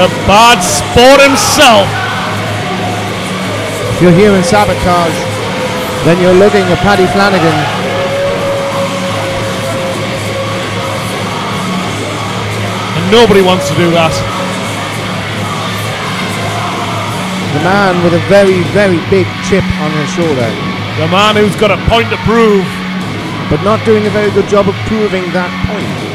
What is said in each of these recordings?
The bad sport himself. If you're hearing sabotage, then you're looking at Paddy Flannagan. And nobody wants to do that. The man with a very, very big chip on his shoulder, The man who's got a point to prove. but not doing a very good job of proving that point.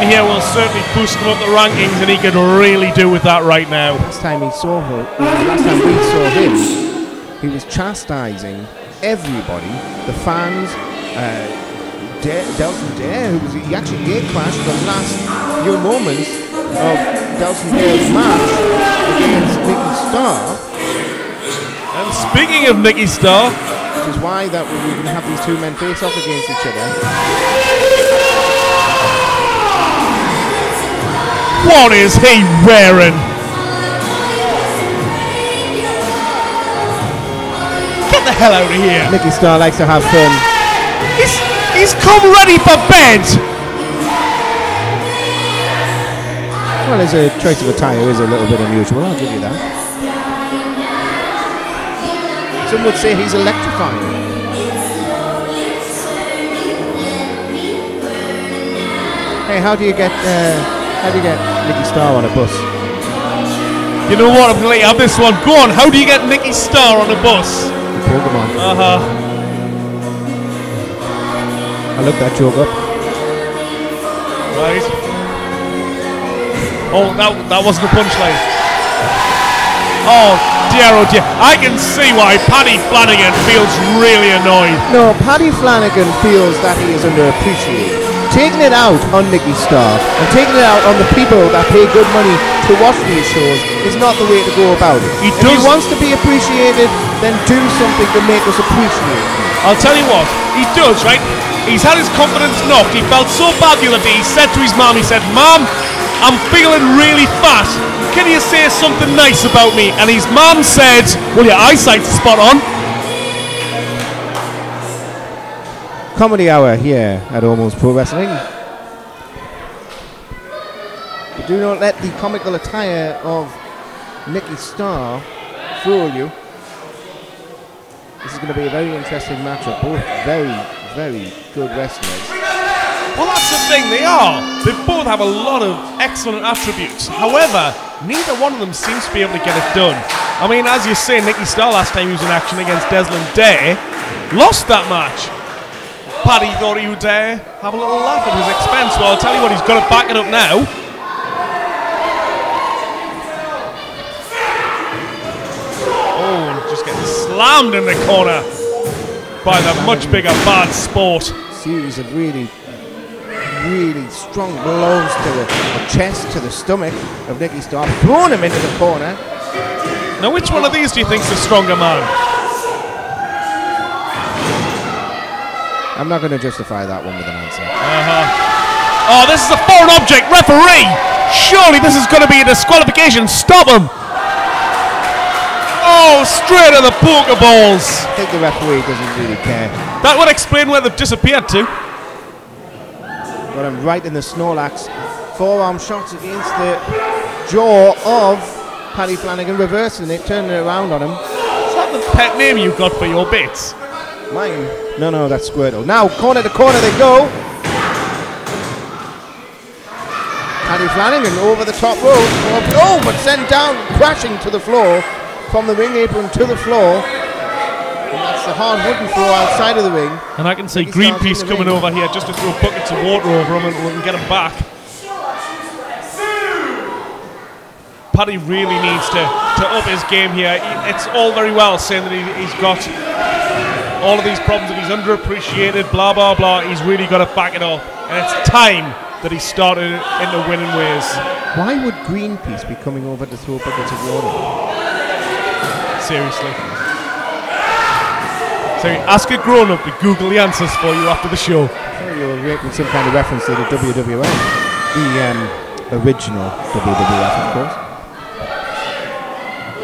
Win here will certainly boost him up the rankings, and he could really do with that right now. Last time he saw her, last time we saw him, he was chastising everybody, the fans, uh, Dare, Delson Dare, who was he actually gate crashed the last few moments of Delson Dare's match against Nicky Starr, And speaking of Nicky Starr, which is why that we can have these two men face off against each other. What is he wearing? Get the hell out of here! Nicky Starr likes to have fun. He's, he's come ready for bed! Well, his a choice of attire is a little bit unusual, I'll give you that. Some would say he's electrifying. Hey, how do you get uh, how do you get Nicky Starr on a bus? You know what? I'm gonna let you have this one. Go on. How do you get Nicky Starr on a bus? Pokemon. Uh huh. I looked that joke up. Right. Oh, that that wasn't a punchline. Oh dear, oh dear. I can see why Paddy Flannagan feels really annoyed. No, Paddy Flannagan feels that he is underappreciated. Taking it out on Nicky Starr and taking it out on the people that pay good money to watch these shows is not the way to go about it. He if he wants to be appreciated, then do something to make us appreciate him. I'll tell you what, he does, right? He's had his confidence knocked. He felt so bad the other day. He said to his mum, he said, Mum, I'm feeling really fat. Can you say something nice about me? And his mum said, Well, your eyesight's spot on. Comedy Hour here at Almost Pro Wrestling. Do not let the comical attire of Nicky Starr fool you. This is going to be a very interesting matchup. Both very, very good wrestlers. Well, that's the thing, they are. They both have a lot of excellent attributes. However, neither one of them seems to be able to get it done. I mean, as you say, Nicky Starr last time he was in action against Desmond Day lost that match. Paddy thought he would uh, have a little laugh at his expense. Well, I'll tell you what, he's got to back it up now. Oh, just getting slammed in the corner by the much bigger bad sport. Series of really, really strong blows to the, the chest, to the stomach of Nicky Starr, throwing him into the corner. Now, which one of these do you think's the stronger man? I'm not going to justify that one with an answer. Uh-huh. Oh, this is a foreign object. Referee! Surely this is going to be a disqualification. Stop him! Oh, straight at the Pokeballs. I think the referee doesn't really care. That would explain where they've disappeared to. Got him right in the Snorlax. Forearm shots against the jaw of Paddy Flannagan, reversing it, turning it around on him. Is that the pet name you've got for your bits? Mine. No, no, that's Squirtle. Now, corner to corner they go. Paddy Flannagan over the top rope. Oh, but sent down, crashing to the floor from the ring apron to the floor. And that's the hard wooden floor outside of the ring. And I can see Nicky Starr's in Greenpeace coming over here just to throw buckets of water over him and we can get him back. Paddy really needs to, to up his game here. It's all very well saying that he, he's got all of these problems, that he's underappreciated, blah, blah, blah. He's really got to back it off. And it's time that he started into winning ways. Why would Greenpeace be coming over to throw buckets of water? Seriously. So ask a grown up to Google the answers for you after the show. You were making some kind of reference to the WWF, the um, original WWF, of course.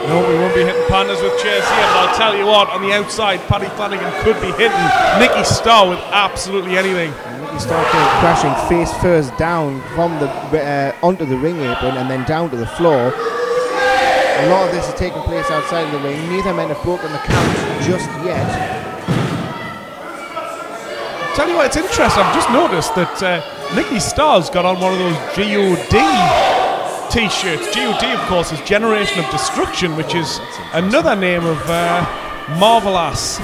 No, we won't be hitting pandas with chairs here, but I'll tell you what, on the outside, Paddy Flannagan could be hitting Nicky Starr with absolutely anything. And Nicky Starr came crashing face first down from the uh, onto the ring apron and then down to the floor. A lot of this is taking place outside of the ring. Neither men have broken the count just yet. Tell you what, it's interesting. I've just noticed that uh, Nicky Starr's got on one of those GOD t-shirts. GOD, of course, is Generation of Destruction, which is another name of uh, Marvel-Ass,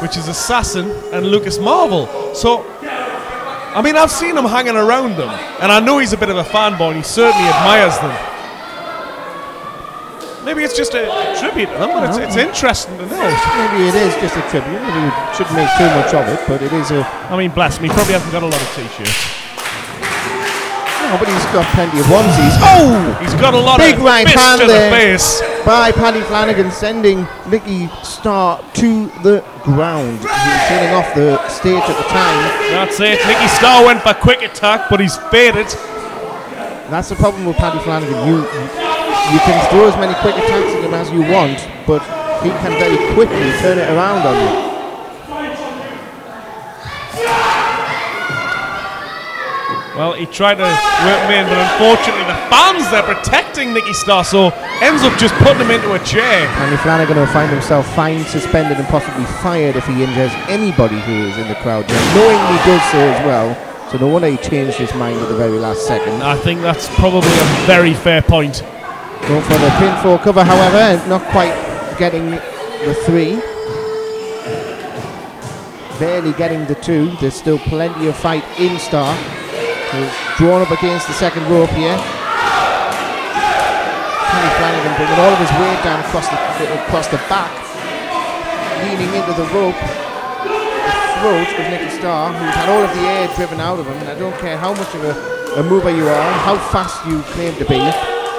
which is Assassin and Lucas Marvel. So, I mean, I've seen him hanging around them, and I know he's a bit of a fanboy, and he certainly admires them. Maybe it's just a, tribute to them, but it's, it's interesting to know. Maybe it is just a tribute. Maybe we shouldn't make too much of it, but it is a. I mean, bless me, probably hasn't got a lot of t-shirts. No, but he's got plenty of onesies. Oh! He's got a lot of Big of right hand to the there. face. by Paddy Flannagan, sending Nicky Starr to the ground. He was sailing off the stage at the time. That's it. Nicky Starr went for quick attack, but he's faded. That's the problem with Paddy Flannagan. You you can throw as many quick attacks at him as you want, but he can very quickly turn it around on you. Well, he tried to whip him in, but unfortunately the fans they're protecting Nicky Starr, so ends up just putting him into a chair. And Paddy Flannagan will find himself fined, suspended, and possibly fired if he injures anybody who is in the crowd. Now, knowingly does so as well. So no wonder he changed his mind at the very last second. I think that's probably a very fair point. Going for the pinfall cover, however, not quite getting the three. Barely getting the two. There's still plenty of fight in Starr. Drawn up against the second rope here. Paddy Flannagan bringing all of his weight down across the across the back, leaning into the rope, the throat of Nicky Starr, who's had all of the air driven out of him. And I don't care how much of a, a mover you are, how fast you claim to be.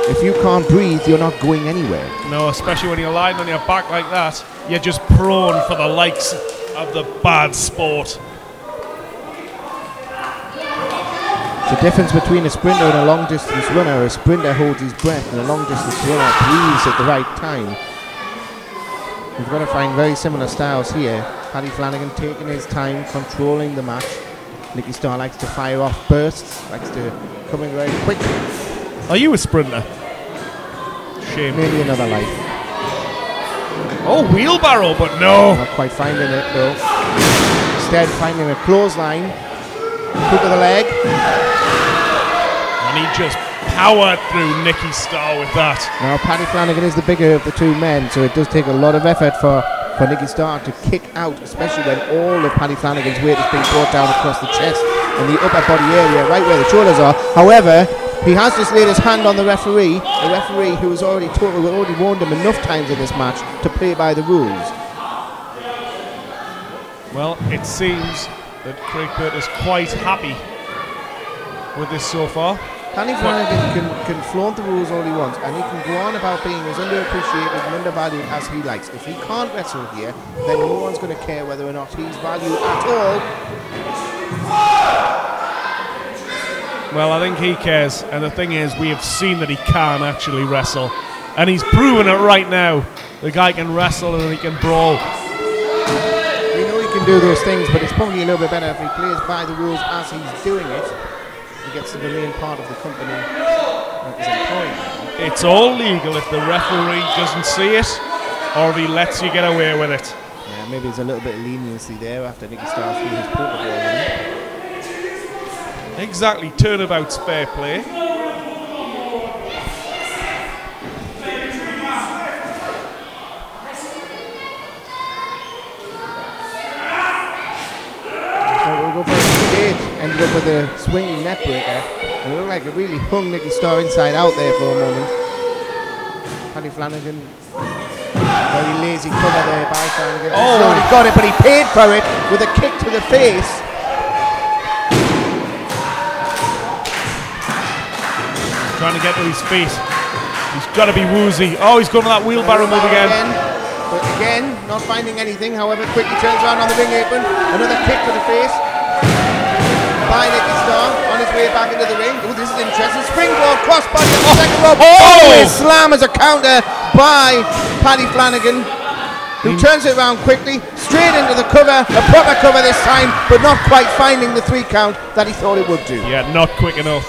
If you can't breathe, you're not going anywhere. No, especially when you're lying on your back like that, you're just prone for the likes of the bad sport. The difference between a sprinter and a long distance runner, a sprinter holds his breath and a long distance runner breathes at the right time. We've got to find very similar styles here. Paddy Flannagan taking his time, controlling the match. Nicky Starr likes to fire off bursts, likes to come in very quick. Are you a sprinter? Shame. Maybe another life. Oh, wheelbarrow, but no. Not quite finding it though. Instead, finding a clothesline. Hook of the leg. And he just powered through Nicky Starr with that. Now, Paddy Flannagan is the bigger of the two men, so it does take a lot of effort for, for Nicky Starr to kick out, especially when all of Paddy Flannagan's weight is being brought down across the chest and the upper body area, right where the shoulders are. However, he has just laid his hand on the referee, a referee who has already already warned him enough times in this match to play by the rules. Well, it seems that Craig Burt is quite happy with this so far. Paddy Flannagan can, can flaunt the rules all he wants, and he can go on about being as underappreciated and undervalued as he likes. If he can't wrestle here, then no one's going to care whether or not he's valued at all. Well, I think he cares, and the thing is, we have seen that he can actually wrestle, and he's proven it right now. The guy can wrestle and he can brawl. We know he can do those things, but it's probably a little bit better if he plays by the rules as he's doing it. He gets to remain part of the company that is employing him. It's all legal if the referee doesn't see it, or if he lets you get away with it. Yeah, maybe there's a little bit of leniency there after Nicky Starr threw his on him. Exactly, turnabout's fair play. So we'll go for a stage, ended up with a swinging neckbreaker. And it looked like it really hung Nicky Starr inside out there for a moment. Paddy Flannagan, very lazy cover there by Flannagan. Oh. So he got it, but he paid for it with a kick to the face. Trying to get to his feet. He's got to be woozy. Oh, he's going for that wheelbarrow move again. But again, not finding anything. However, quickly turns around on the ring apron. Another kick to the face by Nicky Starr on his way back into the ring. Oh, this is interesting. springboard crossbody on the oh. second rope. Oh! Oh, slam as a counter by Paddy Flannagan. Who turns it around quickly, straight into the cover, a proper cover this time, but not quite finding the three count that he thought it would do. Yeah, not quick enough.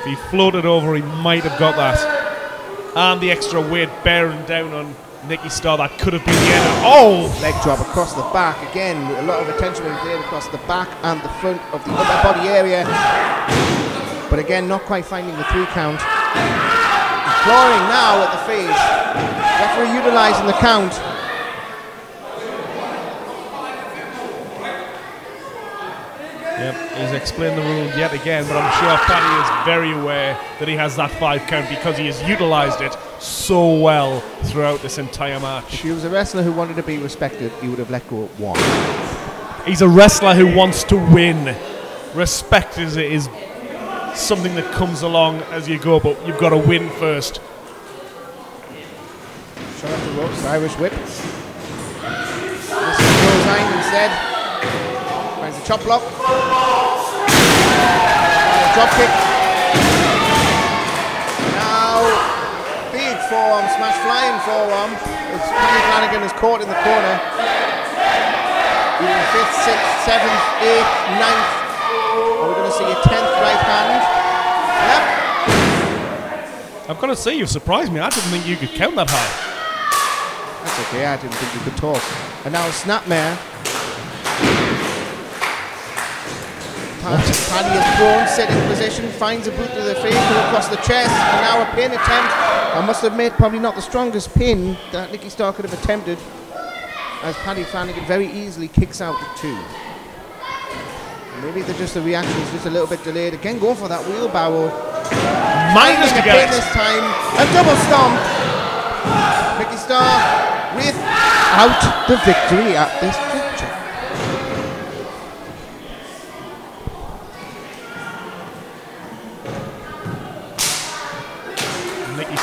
If he floated over, he might have got that. And the extra weight bearing down on Nicky Starr, that could have been the end. Oh! Leg drop across the back again. A lot of attention being paid across the back and the front of the upper body area. But again, not quite finding the three count. Clawing now at the face. Referee utilising the count. Yep, he's explained the rule yet again, but I'm sure Paddy is very aware that he has that five count because he has utilised it so well throughout this entire match. If he was a wrestler who wanted to be respected, he would have let go at one. He's a wrestler who wants to win. Respect is is something that comes along as you go, but you've got to win first. Shot off the ropes, Irish whip. This is Rosine instead. Chop block. Drop kick. Now, big forearm smash, flying forearm. As Paddy Flannagan is caught in the corner. Fifth, sixth, seventh, eighth, ninth. Are we going to see a tenth right hand? Yep. I've got to say, you've surprised me. I didn't think you could count that high. That's okay, I didn't think you could talk. And now Snapmare. Paddy Paddy is thrown, set in position, finds a boot to the face, across the chest, and now a pin attempt. I must admit, probably not the strongest pin that Nicky Starr could have attempted, as Paddy Flannagan very easily kicks out the two. Maybe the, just the reaction is just a little bit delayed. Again, going for that wheelbarrow. To Finding pin this time. A double stomp. Nicky Starr without the victory at this juncture.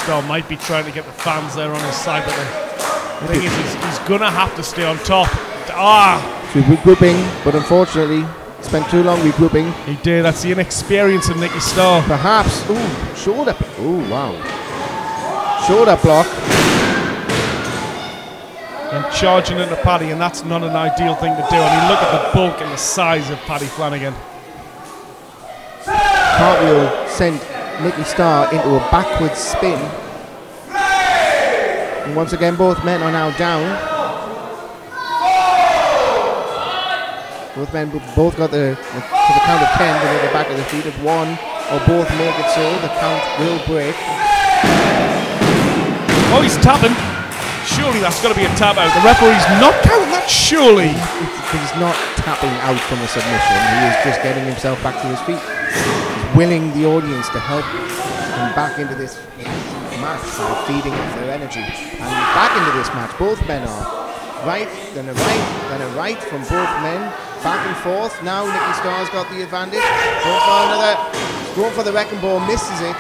Might be trying to get the fans there on his side, but the thing is, he's, he's going to have to stay on top. Ah, So regrouping, but unfortunately spent too long regrouping. he did. That's the inexperience of Nicky Starr. Perhaps, ooh, shoulder, ooh, wow. Shoulder block. and charging into Paddy, and that's not an ideal thing to do. I mean, look at the bulk and the size of Paddy Flannagan. Cartwheel sent Nicky Starr into a backwards spin. And once again, both men are now down. Both men both got the, the to the count of ten below the back of the feet. If one or both make it so, the count will break. Oh, he's tapping. Surely that's got to be a tap out. The referee's not counting that, surely. It's- He's not tapping out from a submission. He is just getting himself back to his feet. Willing the audience to help them back into this match by feeding off their energy. And back into this match, both men are right, then a right, then a right from both men. Back and forth. Now Nicky Starr's got the advantage. Going for another. Going for the wrecking ball, misses it.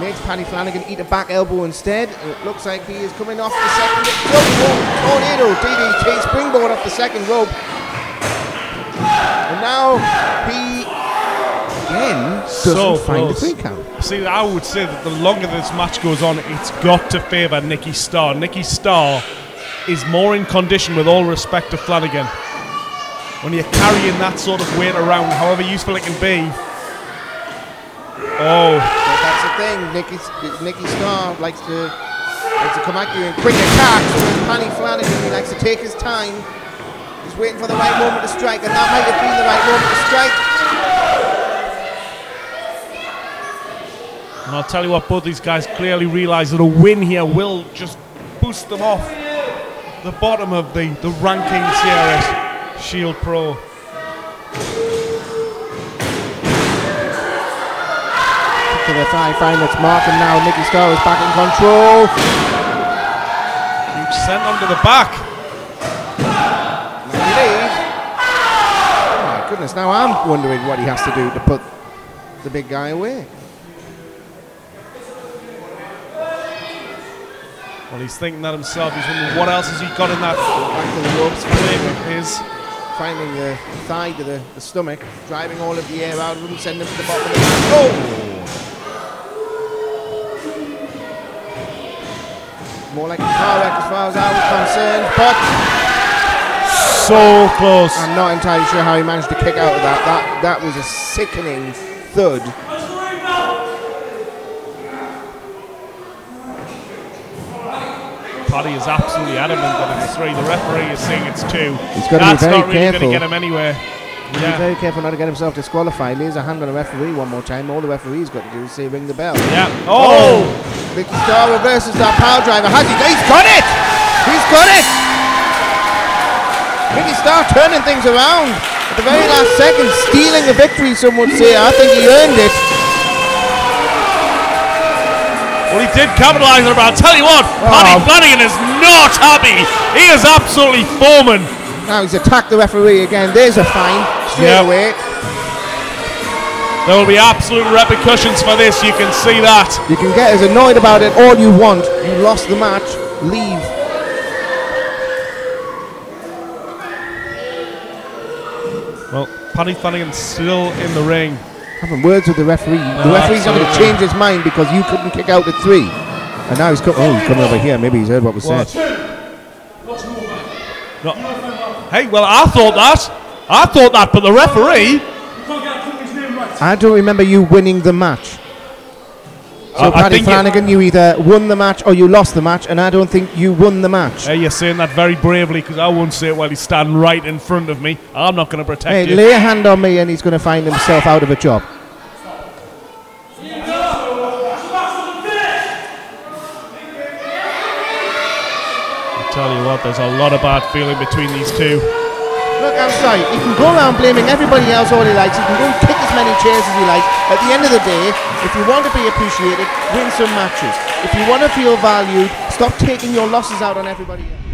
Makes Paddy Flannagan eat a back elbow instead. It looks like he is coming off the second rope. Tornado DDT springboard off the second rope. And now he again doesn't So find close. the three count. See, I would say that the longer this match goes on, it's got to favour Nicky Starr. Nicky Starr is more in condition, with all respect to Flannagan. When you're carrying that sort of weight around, however useful it can be. Oh, But that's the thing. Nikki, Nicky Starr likes to likes to come at you in quick attacks. Whereas Paddy Flannagan, he likes to take his time. He's waiting for the right moment to strike, and that might have been the right moment to strike. and I'll tell you what, both these guys clearly realise that a win here will just boost them off the bottom of the, the rankings here at Shield Pro. To the thigh find that's mark, and now Nicky Starr is back in control. Huge sent onto the back. Now he leaves. Oh my goodness, now I'm wondering what he has to do to put the big guy away. Well, he's thinking that himself. He's wondering what else has he got in that Back to the ropes. his. finding the thigh to the, the stomach, driving all of the air out of him, sending him to the bottom of the mat. Oh! More like a car wreck as far as I was concerned, but So close. I'm not entirely sure how he managed to kick out of that. That that was a sickening thud. Paddy is absolutely adamant that it's three. The referee is saying it's two. He's gotta be That's very not really going to get him anywhere. Be Yeah. very careful not to get himself disqualified. Lays a hand on the referee one more time. All the referee's got to do is say ring the bell. Yeah. Oh! oh! Nicky Starr reverses that power driver. Has he? He's got it! He's got it! Nicky Starr turning things around at the very last second, stealing the victory, some would say. I think he earned it. Well, he did capitalise on it, but I'll tell you what, oh. Paddy Oh. Flannagan is not happy. He is absolutely foaming. Now he's attacked the referee again. There's a fine straight Yep. away. There will be absolute repercussions for this. You can see that. You can get as annoyed about it all you want. You lost the match. Leave. Paddy Flannagan's still in the ring. Having words with the referee. the referee's not going to change his mind because you couldn't kick out at three. And now he's, co- oh, he's coming over here. Maybe he's heard what was What? said. No. Hey, well, I thought that. I thought that, but the referee. I don't remember you winning the match. So I- Paddy Flannagan, you either won the match or you lost the match, and I don't think you won the match. Hey, you're saying that very bravely because I won't say it while he's standing right in front of me. I'm not going to protect Hey, you. lay a hand on me, and he's going to find himself out of a job. I tell you what, there's a lot of bad feeling between these two. Look, I'm sorry. He can go around blaming everybody else all he likes. He can go and kick as many chairs as he likes. At the end of the day, if you want to be appreciated, win some matches. If you want to feel valued, stop taking your losses out on everybody else.